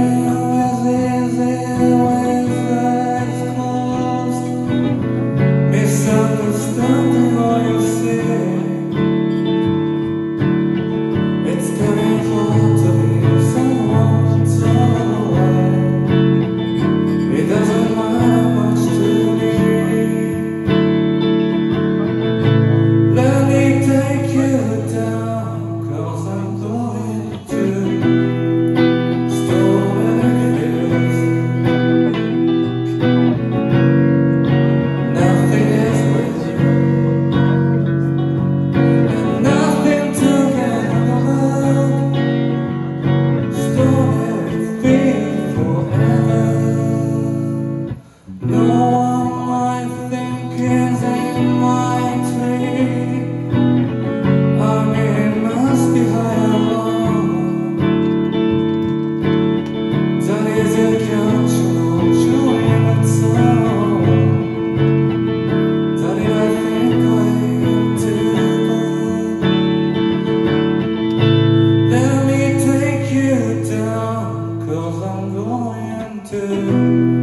Amen. going to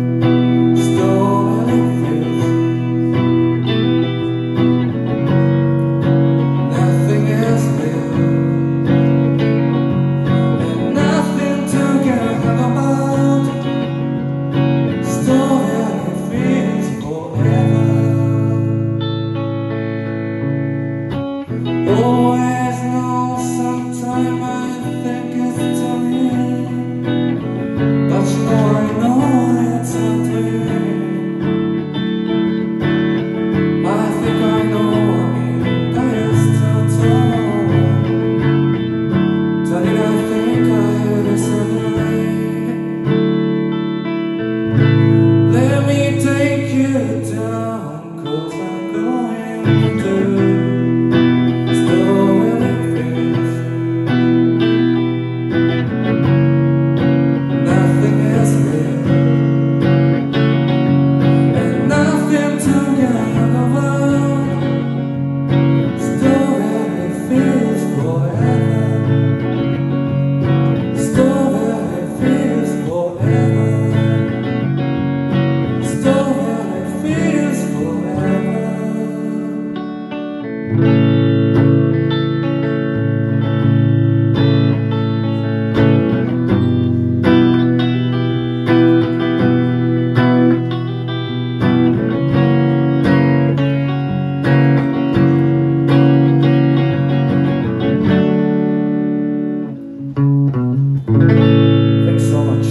Thanks so much.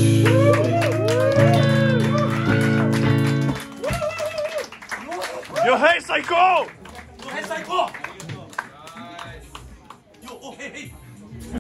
Yo, hey, psycho! Yo, hey, psycho! Yo, oh, hey, hey!